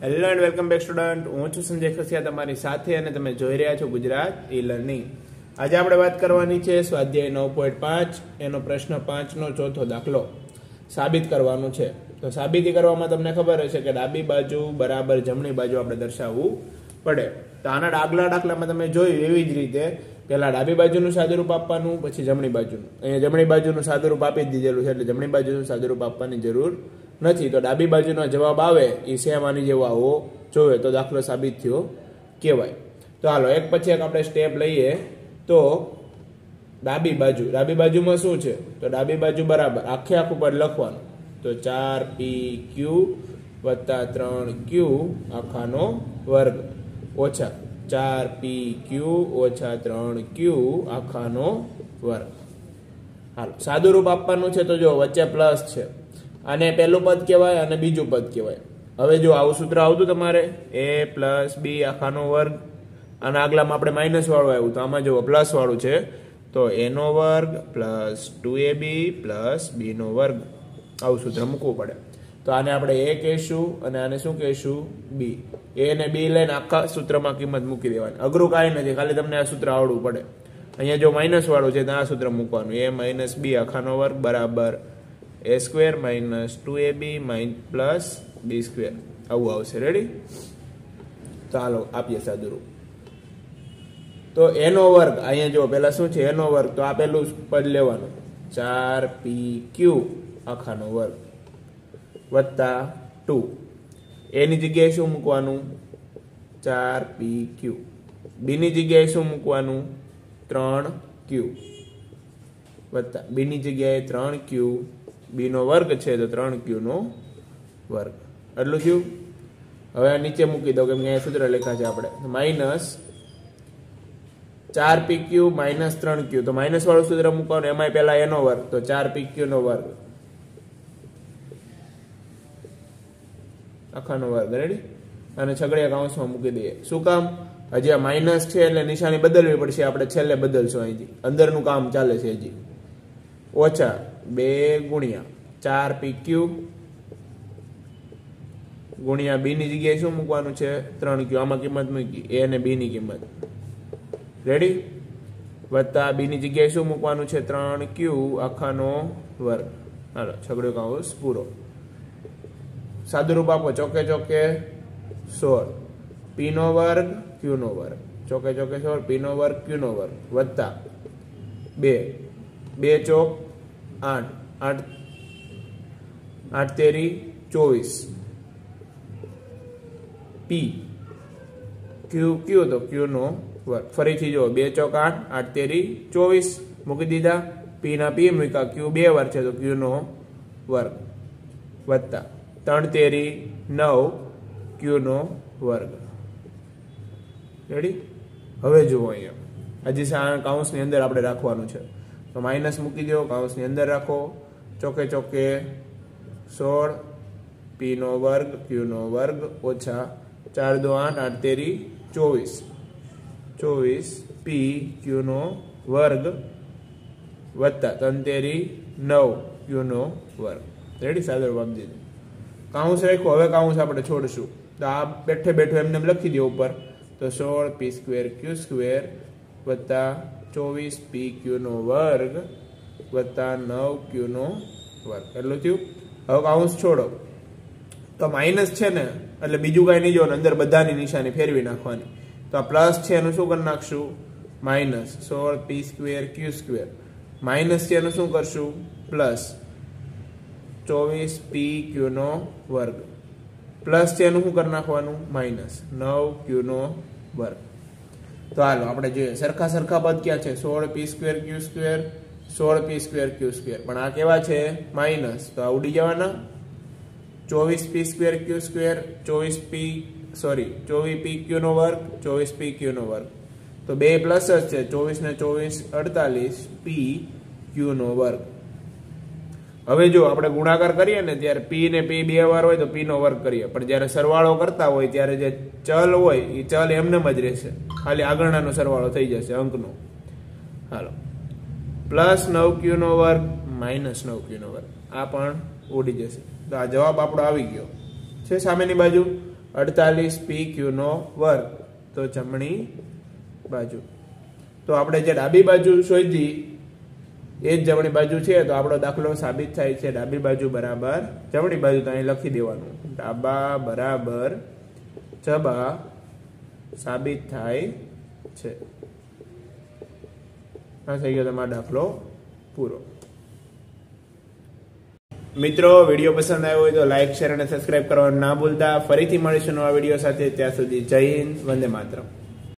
Hello and welcome back student હું છું સંજય ખસિયા, તમારી સાથે અને તમે જોઈ રહ્યા છો ગુજરાત ઈ લર્નિંગ આજે આપણે વાત કરવાની છે સ્વાધ્યાય નવ પોઈન્ટ પાંચ, એનો પ્રશ્ન પાંચનો ચોથો દાખલો. સાબિત કરવાનું છે. તો સાબિતી કરવામાં તમને ખબર હશે કે ડાબી બાજુ, બરાબર જમણી બાજુ આપણે દર્શાવવું પડે. તો આના આગલા દાખલામાં તમે જોયું એવી જ રીતે, પહેલાં ડાબી બાજુનું સાદુરૂપ આપવાનું, પછી જમણી બાજુનું. અહીંયા જમણી બાજુનું સાદુરૂપ આપી દીધેલું છે, એટલે જમણી બાજુનું સાદુરૂપ આપવાની જરૂર નથી. તો ડાબી બાજુનો જવાબ આવે એ સેમ આની જેવો આવો. જોવે તો દાખલો સાબિત થયો કહેવાય. તો હાલો, એક પછી એક આપણે સ્ટેપ લઈએ. તો ડાબી બાજુ, ડાબી બાજુમાં શું છે? તો ડાબી બાજુ બરાબર, આખે આખું પર લખવાનું. તો ચાર પી ક્યુ વત્તા ત્રણ ક્યુ આખાનો વર્ગ. ઓછા ચાર પી ક્યુ ઓછા ત્રણ ક્યુ આખાનો વર્ગ. હાલો સાદું રૂપ આપવાનું છે તો જો વચ્ચે પ્લસ છે. આને પહેલું પદ કહેવાય અને બીજું પદ કહેવાય. હવે જો આવું સૂત્ર આવતું તમારે એ પ્લસ બી આખાનો વર્ગ, અને આગલામાં આપણે માઇનસ વાળું આવ્યું, તો આમાં જુઓ પ્લસ વાળું છે, તો એનો વર્ગ plus two A B plus બીનો વર્ગ. આવું સૂત્ર મૂકવું પડે. તો આને આપણે એ કહીશું, અને આને શું કહીશું? બી એ ને બી લઈને આખા સૂત્રમાં કિંમત મૂકી દેવાની. અઘરું કાંઈ નથી, ખાલી તમને આ સૂત્ર આવડવું પડે. અહીંયા જો માઇનસ વાળું છે, તો આ સૂત્ર મૂકવાનું. એ માઇનસ બી આખાનો વર્ગ બરાબર A square minus two A B mine plus B square આવું આવશે. રેડી ચાલો, આપીએ સાદુરૂપ. તો એનો વર્ગ અહીંયા જો પેલા શું છે? એનો વર્ગ તો આ પેલું પદ લેવાનું. ચાર પી ક્યુ આખાનો વર્ગ. વત્તા ટુ એની જગ્યાએ શું મૂકવાનું? ચાર પી ક્યુ બીની જગ્યાએ શું મૂકવાનું? ત્રણ ક્યુ વત્તા બીની જગ્યાએ ત્રણ ક્યુ બીનો વર્ગ છે તો ત્રણ ક્યુનો વર્ગ. એટલું થયું? હવે આ નીચે મૂકી દો કેમ કે અહીંયા સૂત્ર લખ્યા છે આપણે. માઇનસ ચાર પી ક્યુ માઇનસ ત્રણ ક્યુ. તો માઇનસ વાળું સૂત્ર મૂકવાનું એમાં પહેલા એનો વર્ગ. તો ચાર પી ક્યુ નો વર્ગ. આખાનો વર્ગ રેડી અને છગડિયા કાઉન્સમાં મૂકી દઈએ. શું કામ? હજી આ માઇનસ છે એટલે નિશાની બદલવી પડશે. આપણે છેલ્લે બદલશું અહીંથી. અંદરનું કામ ચાલે છે હજી. ઓછા. બે ગુણ્યા. ચાર પી ક્યુ ગુણ્યા બી ની જગ્યાએ શું મૂકવાનું છે? ત્રણ ક્યુ આમાં કિંમત મૂકી. એ અને બી ની કિંમત. રેડી વત્તા બી ની જગ્યાએ શું મૂકવાનું છે? ત્રણ ક્યુ આખાનો વર્ગ. હાલો છગડો કાઉસ પૂરો. સાદુરૂપ આપો. ચોકે ચોકે સોળ. પી નો વર્ગ, ક્યુ નો વર્ગ. ચોકે ચોકે સોળ. પી નો વર્ગ, ક્યુ નો વર્ગ. વત્તા બે. બે ચોક આઠ આઠ આઠ તેરી ચોવીસ. પી ક્યુ ક્યુ તો ક્યુનો વર્ગ. ફરીથી જુઓ, બે ચોક આઠ આઠ તેરી ચોવીસ. મૂકી દીધા. પીના પી મૂક્યા. ક્યુ બે વાર છે તો ક્યુનો વર્ગ વત્તા ત્રણ તેરી નવ, ક્યુનો વર્ગ. રેડી હવે જુઓ અહીંયા. હજી કાઉન્સની અંદર આપણે રાખવાનું છે. તો માઇનસ મૂકી દો કાઉન્સની અંદર રાખો. ચોકે ચોકે સોળ પી નો વર્ગ ક્યુ નો વર્ગ, ઓછા ચાર દો આઠ આઠ તેરી ચોવીસ. ચોવીસ, પી ક્યુ નો વર્ગ, વત્તા ત્રણ તેરી નવ ક્યુ નો વર્ગ. રેડી? સાદર આપી દીધું કાઉન્સ હવે કાઉન્સ આપણે છોડશું. તો આ બેઠે બેઠો એમને લખી દો ઉપર. તો સોળ, પી સ્ક્વેર, ક્યુ સ્ક્વેર, વત્તા ચોવીસ પી ક્યુનો વર્ગ વત્તા નવ ક્યુનો વર્ગ. એટલું થયું? હવે કાઉન્સ છોડો. તો માઇનસ છે ને, એટલે બીજું કાંઈ નહીં જોવાનું, અંદર બધાની નિશાની ફેરવી નાખવાની. તો આ પ્લસ છે એનું શું કરી નાખશું? માઇનસ સોળ P square Q square. Minus છે એનું શું કરશું? પ્લસ ચોવીસ પી ક્યુનો વર્ગ. પ્લસ છે એનું શું કરી નાખવાનું? માઇનસ નવ ક્યુનો વર્ગ. તો હાલો, આપણે જોઈએ. સરખા સરખા પદ ક્યાં છે? સોળ પી સ્ક્વેર ક્યુ સ્ક્વેર સોળ પી સ્ક્વેર ક્યુ સ્ક્વેર પણ આ કેવા છે? માઇનસ તો આ ઉડી જવાના? ચોવીસ પી સ્ક્વેર ક્યુ સ્ક્વેર ચોવીસ પી સોરી ચોવીસ પી ક્યુ નો વર્ગ, ચોવીસ પી ક્યુ નો વર્ગ. તો બે પ્લસ જ છે. ચોવીસ ને ચોવીસ અડતાલીસ પી ક્યુ નો વર્ગ. હવે જો આપણે ગુણાકાર કરીએ ને ત્યારે પી ને પી બે વાર હોય તો પી નો વર્ગ કરીએ. પણ જ્યારે સરવાળો કરતા હોય, ત્યારે જે ચલ હોય એ ચલ એમને જ રહેશે. ખાલી આગળનાનો સરવાળો થઈ જશે, અંકનો. હાલો. પ્લસ નવ ક્યુ નો વર્ગ, માઇનસ નવ ક્યુ નો વર્ગ. આ પણ ઉડી જશે. તો આ જવાબ આપણો આવી ગયો. છે સામેની બાજુ? અડતાલીસ પી ક્યુનો વર્ગ. તો જમણી બાજુ. તો આપણે જે ડાબી બાજુ શોધી એ જ જમણી બાજુ છે, તો આપણો દાખલો સાબિત થાય છે ડાબી બાજુ બરાબર. જમણી બાજુ તો અહીં લખી દેવાનું. ડાબા બરાબર જબા સાબિત થાય છે. આ થઈ ગયો તમારો દાખલો પૂરો. મિત્રો, વીડિયો પસંદ આવ્યો હોય તો લાઇક શેર અને સબસ્ક્રાઇબ કરવાનું ના ભૂલતા. ફરીથી મળીશું નવા વીડિયો સાથે. ત્યાં સુધી જય હિન્દ, વંદે માતરમ.